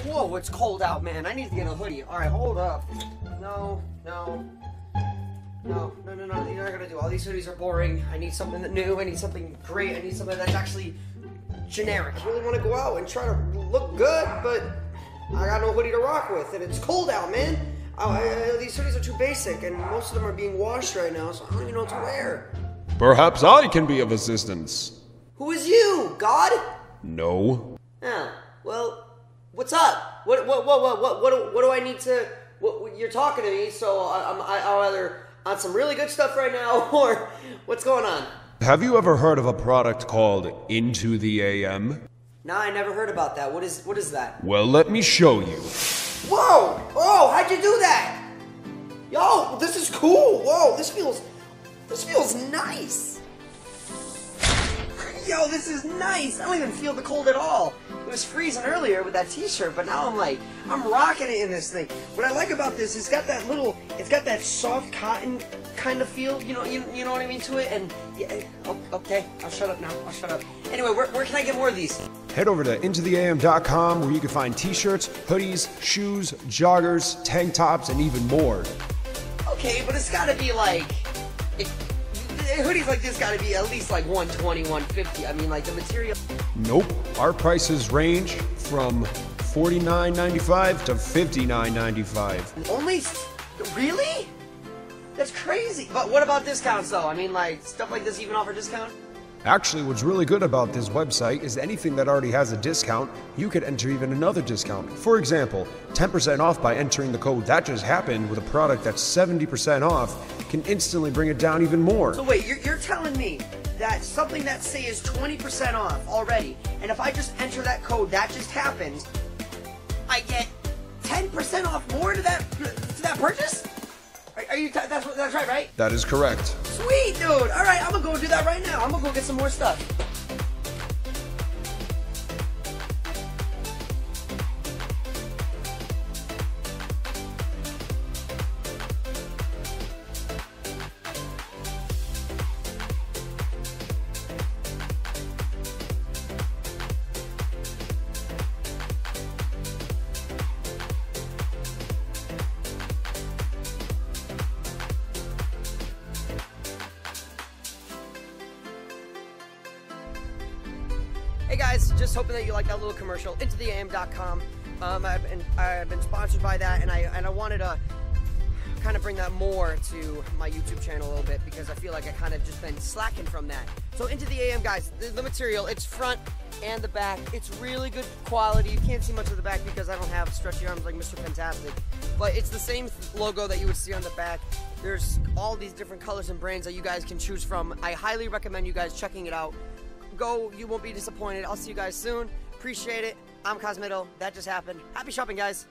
whoa, whoa, it's cold out, man. I need to get a hoodie. Alright, hold up. No, no. No, no, no, no, you're not gonna do. All these hoodies are boring. I need something that new. I need something great. I need something that's actually generic. I really want to go out and try to look good, but I got no hoodie to rock with, and it's cold out, man. Oh, I, I, these hoodies are too basic, and most of them are being washed right now, so I don't even know what to wear. Perhaps I can be of assistance. Who is you, God? No. Yeah. Well, what's up? What what what what what what, do- what do I need to? What, you're talking to me, so I, I'm I, I'll either on some really good stuff right now, or what's going on? Have you ever heard of a product called Into the AM? Nah, I never heard about that. What is what is that? Well, let me show you. Whoa! Oh, how'd you do that? Yo, this is cool. Whoa, this feels this feels nice. Yo, this is nice. I don't even feel the cold at all. It was freezing earlier with that t-shirt, but now I'm like, I'm rocking it in this thing. What I like about this, it's got that little, it's got that soft cotton kind of feel, you know, you, you know what I mean to it, and yeah, eh, oh, okay, I'll shut up now, I'll shut up. Anyway, where, where can I get more of these? Head over to intotheam.com where you can find t-shirts, hoodies, shoes, joggers, tank tops, and even more. Okay, but it's gotta be like, it, Eh, hoodies like this gotta be at least like 120, 150. I mean, like the material. Nope. Our prices range from $49.95 to $59.95. Only, really? That's crazy. But what about discounts though? I mean, like stuff like this even offer discount? Actually, what's really good about this website is anything that already has a discount, you could enter even another discount. For example, 10% off by entering the code that just happened with a product that's 70% off can instantly bring it down even more. So wait, you're, you're telling me that something that say is 20% off already, and if I just enter that code, that just happens, I get 10% off more to that to that purchase? Are, are you? T- that's that's right, right? That is correct. Sweet, dude. All right, I'm gonna go do that right now. I'm gonna go get some more stuff. Hey guys, just hoping that you like that little commercial. IntoTheAM.com. Um, I've been I've been sponsored by that, and I and I wanted to kind of bring that more to my YouTube channel a little bit because I feel like I kind of just been slacking from that. So into the AM guys, the, the material, it's front and the back. It's really good quality. You can't see much of the back because I don't have stretchy arms like Mr. Fantastic, but it's the same logo that you would see on the back. There's all these different colors and brands that you guys can choose from. I highly recommend you guys checking it out. Go, you won't be disappointed. I'll see you guys soon. Appreciate it. I'm Cosmitto. That just happened. Happy shopping, guys.